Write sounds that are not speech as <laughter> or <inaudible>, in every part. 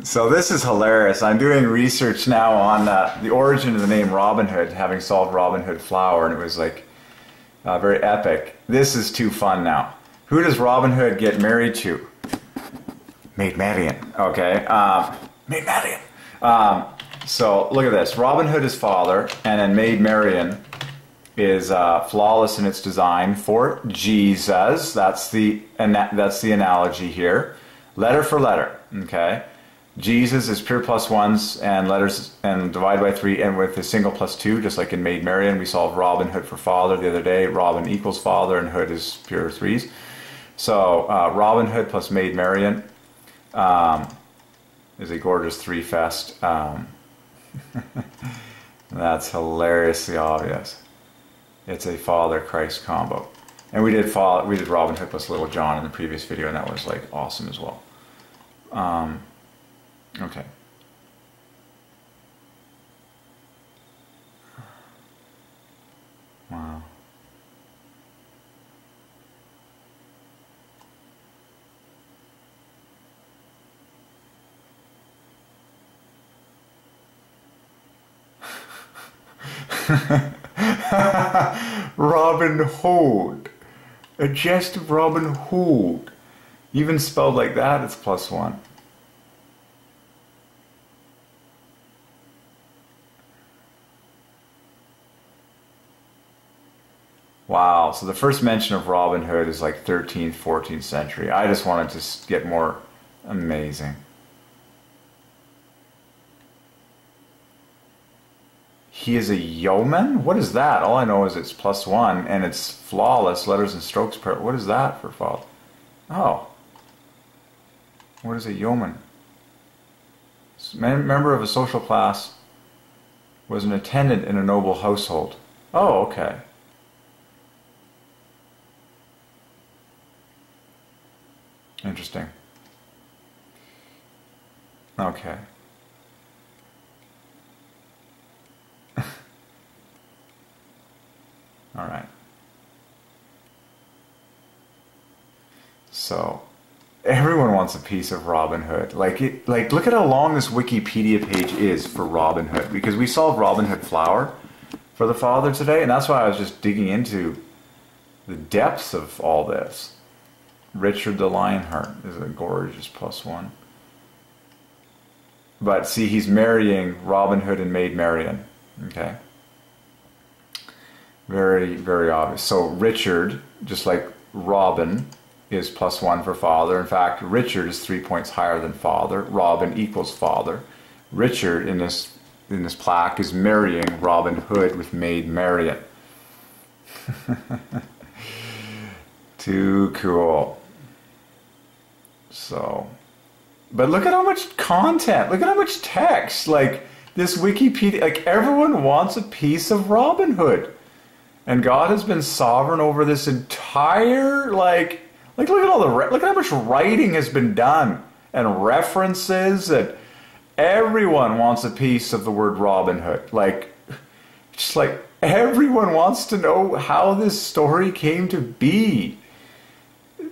So this is hilarious. I'm doing research now on uh, the origin of the name Robin Hood, having solved Robin Hood Flour, and it was like uh, very epic. This is too fun now. Who does Robin Hood get married to? Maid Marian. Okay. Um, Maid Marian. Um, so look at this. Robin Hood is father, and then Maid Marian is uh, flawless in its design for Jesus. That's the that's the analogy here. Letter for letter. Okay. Jesus is pure plus ones and letters and divide by three and with a single plus two, just like in Maid Marian, we solved Robin Hood for father the other day. Robin equals father and Hood is pure threes. So uh, Robin Hood plus Maid Marian um, is a gorgeous three fest. Um, <laughs> that's hilariously obvious. It's a Father Christ combo. And we did we did Robin Hood plus Little John in the previous video, and that was like awesome as well. Um, okay. Wow. <laughs> Robin Hood. A Gest of Robin Hood. Even spelled like that, it's plus one. Wow, so the first mention of Robin Hood is like 13th, 14th century. I just wanted to get more amazing. He is a yeoman? What is that? All I know is it's plus one and it's flawless, letters and strokes per. What is that for fault? Oh. What is a yeoman? Member of a social class was an attendant in a noble household. Oh, okay. Interesting. Okay. <laughs> All right. So, everyone wants a piece of Robin Hood. Like, it, like, look at how long this Wikipedia page is for Robin Hood because we solved Robin Hood Flour for the father today, and that's why I was just digging into the depths of all this. Richard the Lionheart is a gorgeous plus one. But see, he's marrying Robin Hood and Maid Marian. Okay. Very, very obvious. So Richard, just like Robin, is plus one for father. In fact, Richard is three points higher than father. Robin equals father. Richard in this in this plaque is marrying Robin Hood with Maid Marian. <laughs> Too cool. So, but look at how much content. Look at how much text. Like this Wikipedia. Like everyone wants a piece of Robin Hood. And God has been sovereign over this entire like like look at all the look at how much writing has been done and references and everyone wants a piece of the word Robin Hood. Like just like everyone wants to know how this story came to be.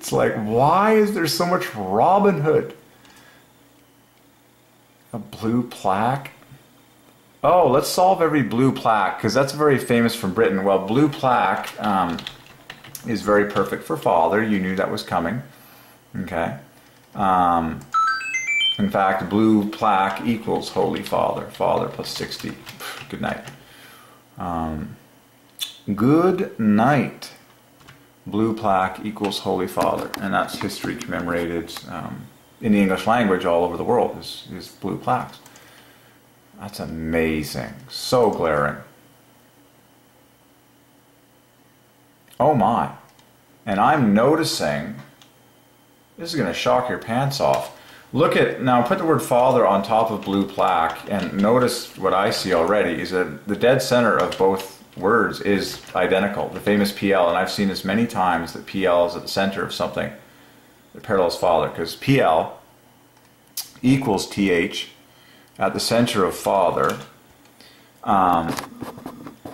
It's like why is there so much Robin Hood? A blue plaque? Oh, let's solve every blue plaque because that's very famous from Britain. Well, blue plaque um, is very perfect for father. You knew that was coming. Okay. Um, in fact, blue plaque equals Holy Father. Father plus 60. Good night. Um, good night. Blue plaque equals Holy Father. And that's history commemorated um, in the English language all over the world is, is blue plaques. That's amazing. So glaring. Oh my. And I'm noticing, this is going to shock your pants off. Look at, now put the word father on top of blue plaque and notice what I see already is that the dead center of both words is identical, the famous PL. And I've seen this many times that PL is at the center of something that parallels father because PL equals TH at the center of Father, um,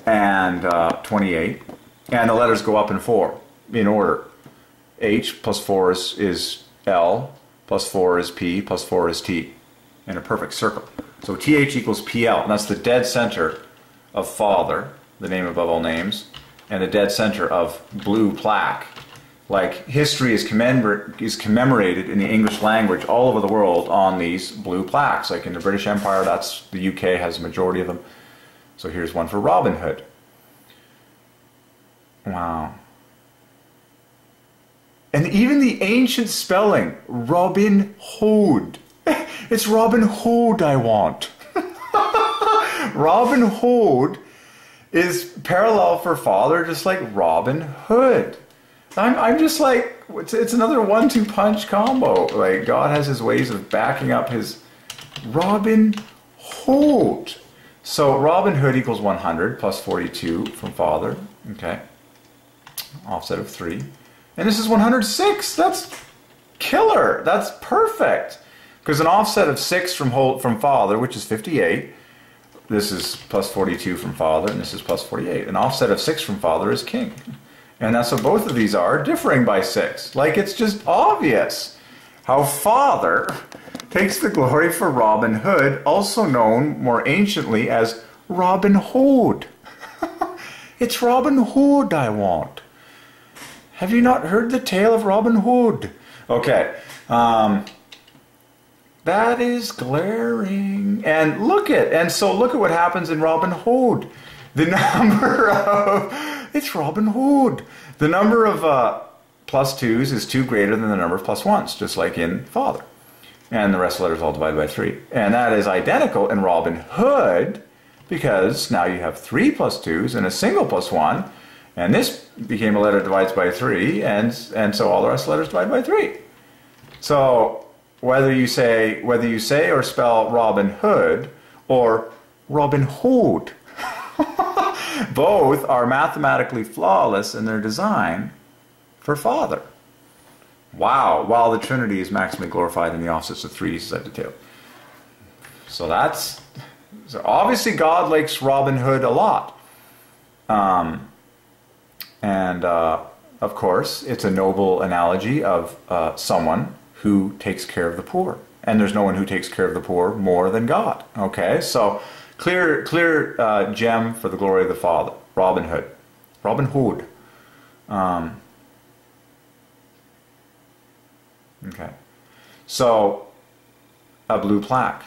and uh, 28. And the letters go up in four in order. H plus 4 is, is L, plus 4 is P, plus 4 is T. in a perfect circle. So TH equals PL, and that's the dead center of Father, the name above all names, and the dead center of blue plaque. Like history is, commemor- is commemorated in the English language all over the world on these blue plaques. Like in the British Empire, that's the UK has a majority of them. So here's one for Robin Hood. Wow. And even the ancient spelling, Robin Hood. <laughs> It's Robin Hood I want. <laughs> Robin Hood is parallel for father, just like Robin Hood. I'm, I'm just like, it's, it's another one two punch combo. Like, God has his ways of backing up his Robin Hood. So, Robin Hood equals 100 plus 42 from father. Okay. Offset of 3. And this is 106. That's killer. That's perfect. Because an offset of 6 from, whole, from father, which is 58, this is plus 42 from father, and this is plus 48. An offset of 6 from father is king. And that's what both of these are, differing by 6. Like, it's just obvious how father takes the glory for Robin Hood, also known more anciently as Robin Hood. <laughs> it's Robin Hood I want. Have you not heard the tale of Robin Hood? Okay. Um, that is glaring. And look at, and so look at what happens in Robin Hood. The <laughs> number of, it's Robin Hood. The number of uh, plus twos is two greater than the number of plus ones, just like in Father. And the rest of the letters all divided by three. And that is identical in Robin Hood because now you have three plus twos and a single plus one and this became a letter divides by 3, and, and so all the rest of the letters divide by 3. So whether you say whether you say or spell Robin Hood or Robin Hood, <laughs> both are mathematically flawless in their design for father. Wow, while the Trinity is maximally glorified in the offsets of threes as I detailed. So that's so obviously God likes Robin Hood a lot. Um, and uh, of course, it's a noble analogy of uh, someone who takes care of the poor. And there's no one who takes care of the poor more than God. Okay, so clear, clear uh, gem for the glory of the Father. Robin Hood. Robin Hood. Um, okay, so a blue plaque.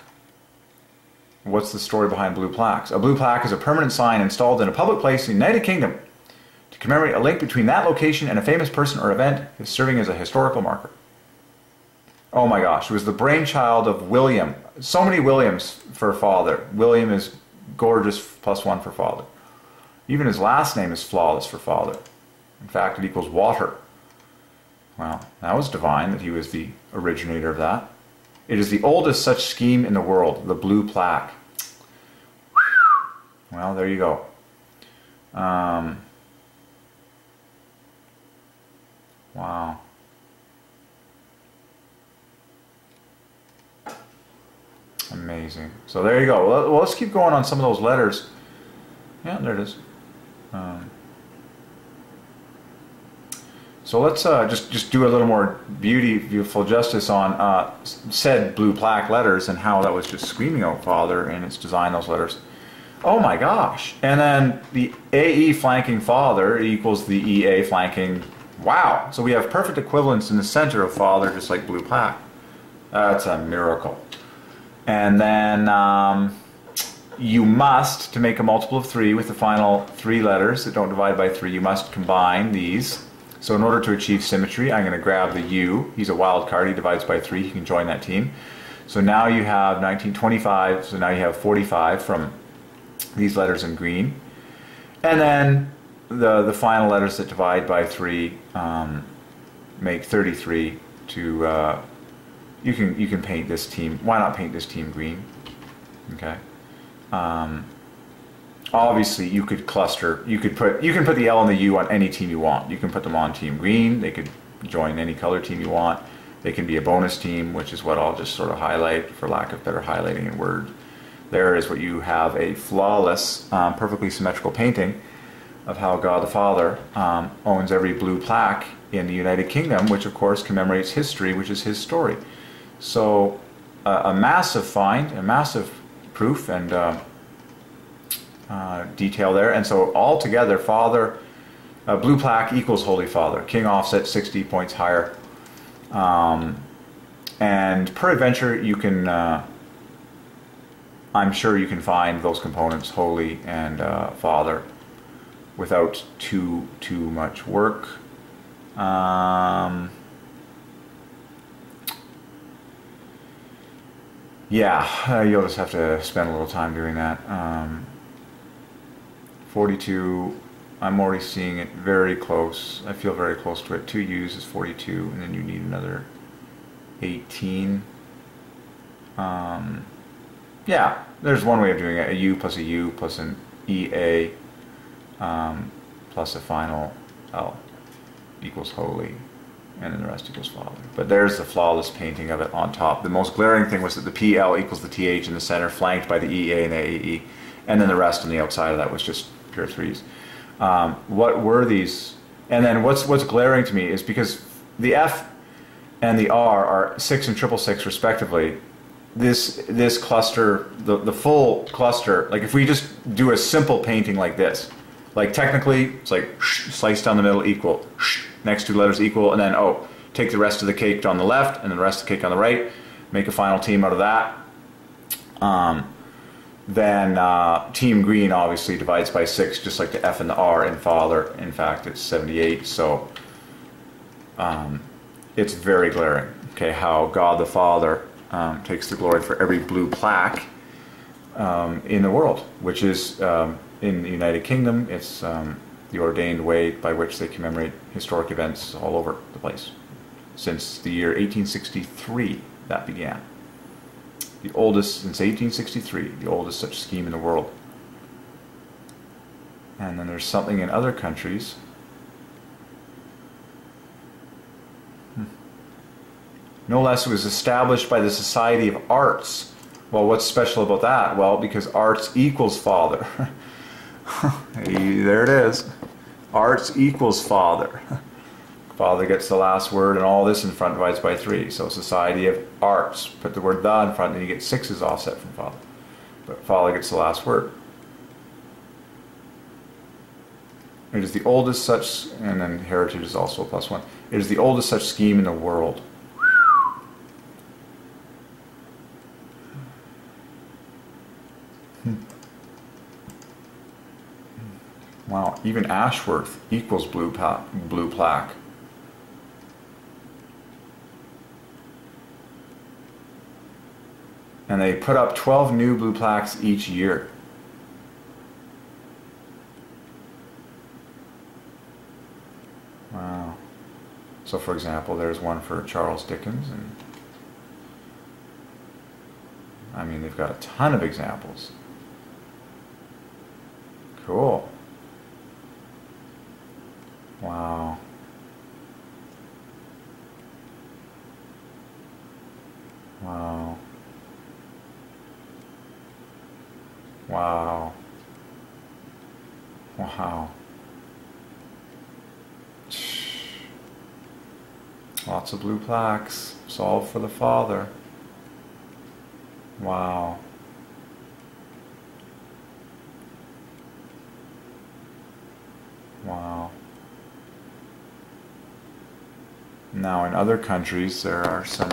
What's the story behind blue plaques? A blue plaque is a permanent sign installed in a public place in the United Kingdom to commemorate a link between that location and a famous person or event serving as a historical marker. Oh my gosh, it was the brainchild of William. So many Williams for father. William is gorgeous plus one for father. Even his last name is flawless for father. In fact, it equals water. Well, that was divine that he was the originator of that. It is the oldest such scheme in the world, the blue plaque. Well, there you go. Um, Wow. Amazing. So there you go. Well, let's keep going on some of those letters. Yeah, there it is. Um, so let's uh, just just do a little more beauty, beautiful justice on uh, said blue plaque letters and how that was just screaming out Father in its design. Those letters. Oh my gosh! And then the AE flanking Father equals the EA flanking Wow. So we have perfect equivalence in the center of Father, just like blue plaque. That's a miracle. And then um, you must, to make a multiple of 3 with the final three letters that don't divide by 3, you must combine these. So in order to achieve symmetry, I'm going to grab the U. He's a wild card. He divides by 3. He can join that team. So now you have 1925. So now you have 45 from these letters in green. And then the the final letters that divide by three um, make 33 to uh, you can you can paint this team why not paint this team green? Okay. Um, obviously you could cluster you could put you can put the L and the U on any team you want. You can put them on team green they could join any color team you want. They can be a bonus team which is what I'll just sort of highlight for lack of better highlighting in Word. There is what you have a flawless um, perfectly symmetrical painting of how God the Father um, owns every blue plaque in the United Kingdom, which of course commemorates history, which is his story. So a, a massive find, a massive proof and uh, uh, detail there. And so altogether, Father, uh, blue plaque equals Holy Father. King offset 60 points higher. Um, and peradventure, you can, uh, I'm sure you can find those components, Holy and uh, Father, without too, too much work. Um, yeah, uh, you'll just have to spend a little time doing that. Um, 42, I'm already seeing it very close. I feel very close to it. 2 U's is 42, and then you need another 18. Um, yeah, there's one way of doing it. A U plus a U plus an EA um, plus a final L equals holy, and then the rest equals father. But there's the flawless painting of it on top. The most glaring thing was that the PL equals the TH in the center, flanked by the EA and the AE, and then the rest on the outside of that was just pure threes. Um, what were these? And then what's what's glaring to me is because the F and the R are six and triple six respectively. This this cluster, the the full cluster, like if we just do a simple painting like this, like technically it's like slice down the middle equal, next two letters equal, and then oh take the rest of the cake on the left and the rest of the cake on the right, make a final team out of that. Um, then uh, team green obviously divides by six, just like the F and the R in father. In fact, it's 78. So um, it's very glaring. Okay, how God the Father um, takes the glory for every blue plaque um, in the world, which is um, in the United Kingdom. It's um, the ordained way by which they commemorate historic events all over the place since the year 1863 that began. The oldest since 1863, the oldest such scheme in the world. And then there's something in other countries No less, it was established by the Society of Arts. Well, what's special about that? Well, because arts equals father. <laughs> <laughs> there it is. Arts equals father. <laughs> Father gets the last word, and all this in front divides by three. So, Society of Arts. Put the word the in front, and you get sixes offset from father. But father gets the last word. It is the oldest such, and then heritage is also a plus one. It is the oldest such scheme in the world. Wow, even Ashworth equals blue, blue plaque. And they put up 12 new blue plaques each year. Wow. So for example, there's one for Charles Dickens and I mean, they've got a ton of examples. Cool. Wow. Wow. Wow. Wow. Lots of blue plaques. Solved for the Father. Wow. Wow. Now in other countries there are some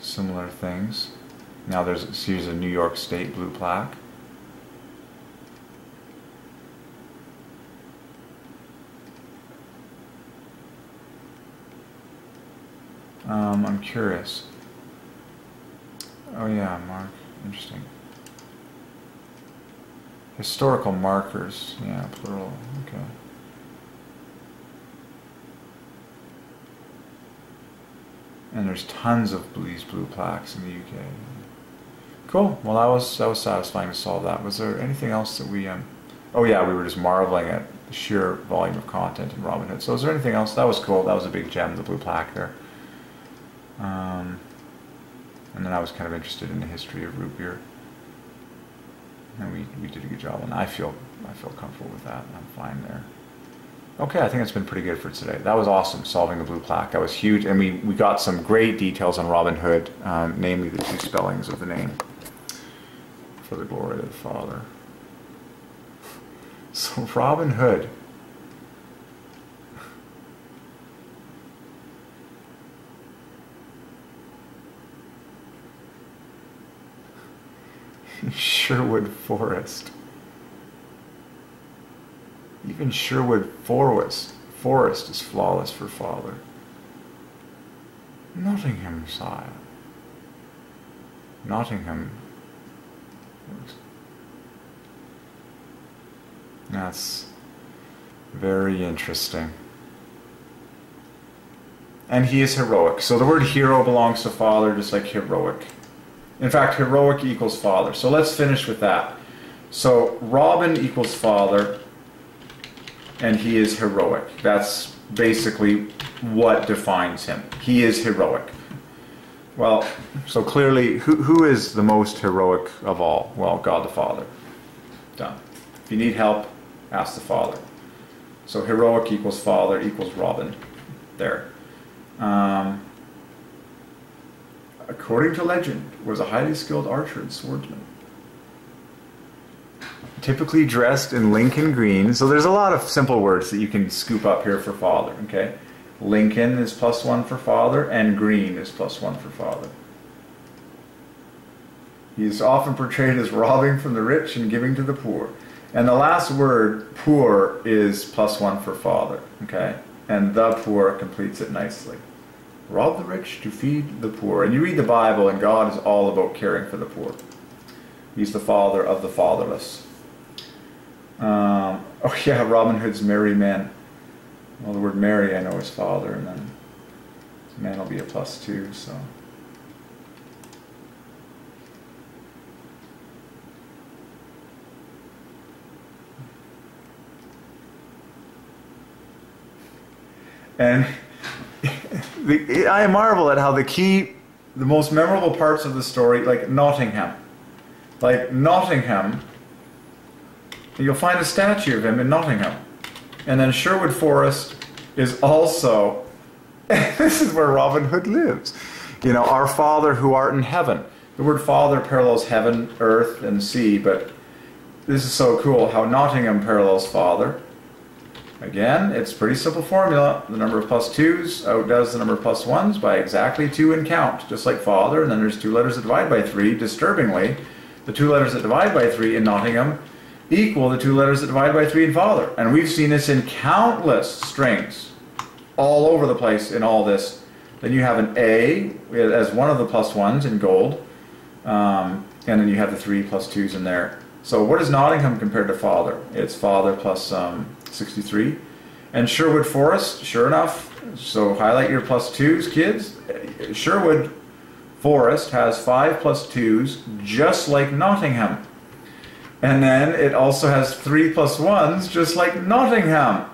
similar things. Now there's here's a New York State blue plaque. Um, I'm curious. Oh yeah, mark. Interesting. Historical markers. Yeah, plural. Okay. And there's tons of these blue plaques in the UK. Cool. Well, that was that was satisfying to solve that. Was there anything else that we? Um, oh yeah, we were just marveling at the sheer volume of content in Robinhood. So is there anything else? That was cool. That was a big gem, the blue plaque there. Um, and then I was kind of interested in the history of root beer. And we, we did a good job, and I feel I feel comfortable with that. I'm fine there. Okay, I think it's been pretty good for today. That was awesome, solving the blue plaque. That was huge, and we, we got some great details on Robin Hood, um, namely the two spellings of the name. For the glory of the Father. <laughs> So Robin Hood. Sherwood Forest. Even Sherwood Forest, Forest is flawless for father. Nottinghamshire. Nottingham. That's very interesting. And he is heroic. So the word hero belongs to father, just like heroic. In fact, heroic equals father. So let's finish with that. So Robin equals father, and he is heroic. That's basically what defines him. He is heroic. Well, so clearly, who, who is the most heroic of all? Well, God the Father. Done. If you need help, ask the Father. So heroic equals Father equals Robin. There. Um, according to legend, was a highly skilled archer and swordsman typically dressed in Lincoln green. So there's a lot of simple words that you can scoop up here for father, okay? Lincoln is plus one for father, and green is plus one for father. He is often portrayed as robbing from the rich and giving to the poor. And the last word, poor, is plus one for father, okay? And the poor completes it nicely. Rob the rich to feed the poor. And you read the Bible, and God is all about caring for the poor. He's the father of the fatherless. Um, <laughs> oh yeah, Robin Hood's merry men. Well, the word merry I know is father, and then man will be a plus two, so. And the, I marvel at how the key, the most memorable parts of the story, like Nottingham, like Nottingham You'll find a statue of him in Nottingham. And then Sherwood Forest is also, <laughs> this is where Robin Hood lives. You know, our Father who art in heaven. The word Father parallels heaven, earth, and sea, but this is so cool how Nottingham parallels Father. Again, it's pretty simple formula. The number of plus twos outdoes the number of plus ones by exactly two in count, just like Father. And then there's two letters that divide by three. Disturbingly, the two letters that divide by three in Nottingham equal the two letters that divide by 3 in father. And we've seen this in countless strings all over the place in all this. Then you have an A as one of the plus ones in gold. Um, and then you have the 3 2s in there. So what is Nottingham compared to father? It's father plus um, 63. And Sherwood Forest, sure enough, so highlight your 2s, kids. Sherwood Forest has 5 2s, just like Nottingham. And then it also has 3 1s, just like Nottingham.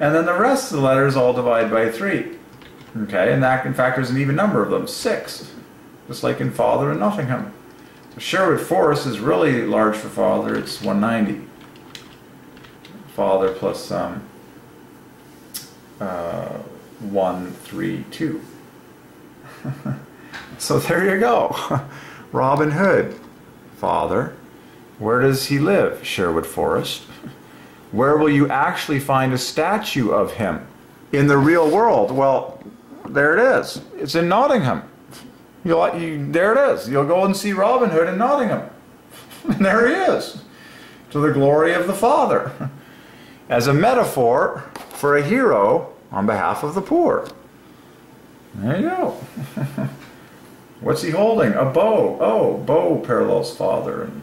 And then the rest of the letters all divide by 3. Okay, and that in fact is an even number of them, 6. Just like in Father and Nottingham. Sherwood Forest is really large for Father, it's 190. Father plus um, uh, 132. <laughs> so there you go. <laughs> Robin Hood, Father, where does he live? Sherwood Forest. <laughs> Where will you actually find a statue of him? In the real world? Well, there it is. It's in Nottingham. You'll, you, there it is. You'll go and see Robin Hood in Nottingham. And there he is. To the glory of the Father. As a metaphor for a hero on behalf of the poor. There you go. <laughs> What's he holding? A bow. Oh, bow parallels father. And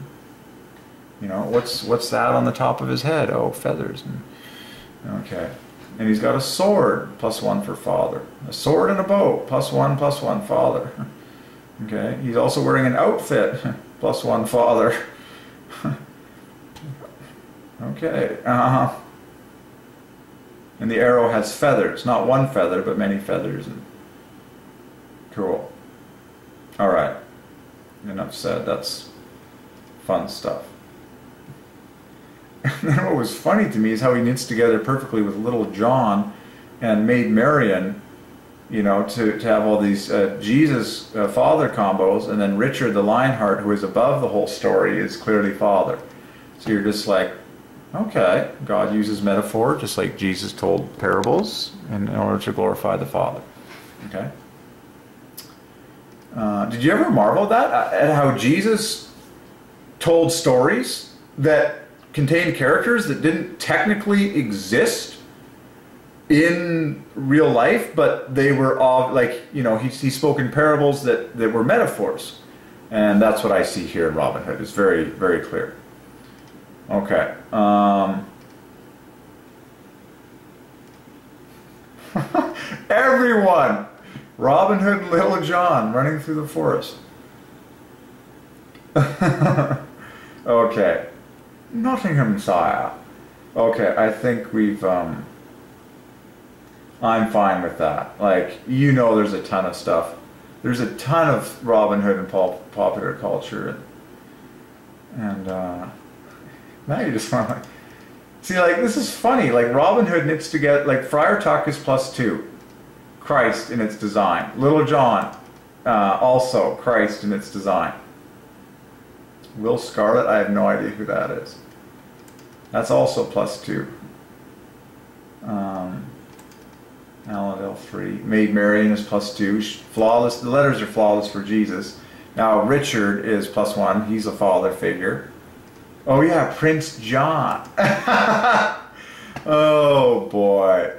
you know, what's what's that on the top of his head? Oh, feathers. And, okay. And he's got a sword, plus one for father. A sword and a bow, plus one, plus one, father. <laughs> Okay. He's also wearing an outfit, <laughs> plus one, father. okay. Uh-huh. And the arrow has feathers, not one feather, but many feathers. And cool. All right. Enough said. That's fun stuff. <laughs> And then what was funny to me is how he knits together perfectly with Little John and Maid Marian, you know, to, to have all these uh, Jesus uh, father combos, and then Richard the Lionheart, who is above the whole story, is clearly father. So you're just like, okay, God uses metaphor just like Jesus told parables in order to glorify the Father. Okay. Uh, did you ever marvel at that? At how Jesus told stories that contained characters that didn't technically exist in real life, but they were all like, you know, he, he spoke in parables that, that were metaphors. And that's what I see here in Robin Hood. It's very, very clear. Okay. Um, <laughs> everyone! Robin Hood and Little John running through the forest. <laughs> okay. Nottinghamshire. Okay, I think we've, um, I'm fine with that. Like, you know there's a ton of stuff. There's a ton of Robin Hood in pop, popular culture. And, and uh, now you just want like, see, like, this is funny. Like, Robin Hood knits together, like, Friar Tuck is plus two. Christ in its design. Little John, uh, also Christ in its design. Will Scarlet, I have no idea who that is. That's also plus two. Um, Alan-a-Dale three. Maid Marian is plus two. Flawless. The letters are flawless for Jesus. Now Richard is plus one. He's a father figure. Oh yeah, Prince John. <laughs> oh boy.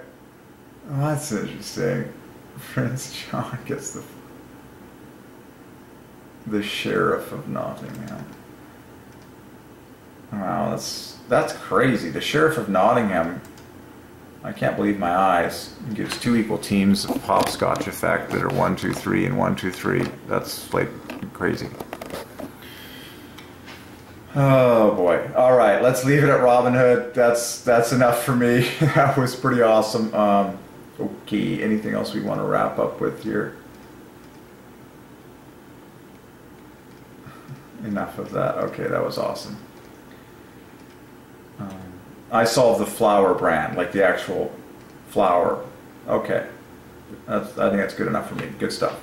Oh, that's interesting. Prince John gets the the sheriff of Nottingham. Wow, that's that's crazy. The sheriff of Nottingham. I can't believe my eyes. He gives two equal teams of hopscotch effect that are one, two, three, and one, two, three. That's like crazy. Oh boy. All right, let's leave it at Robin Hood. That's that's enough for me. <laughs> that was pretty awesome. Um, okay, anything else we want to wrap up with here? Enough of that. Okay, that was awesome. Um, I solved the flour brand, like the actual flower. Okay. That's, I think that's good enough for me. Good stuff.